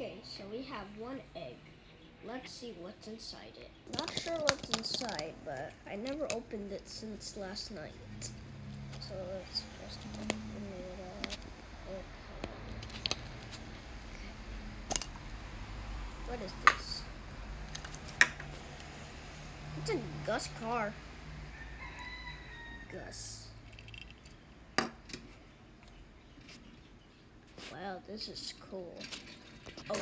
Okay, so we have one egg. Let's see what's inside it. Not sure what's inside, but I never opened it since last night. So let's just open it up. Okay. What is this? It's a Gus car. Gus. Wow, this is cool. Oh.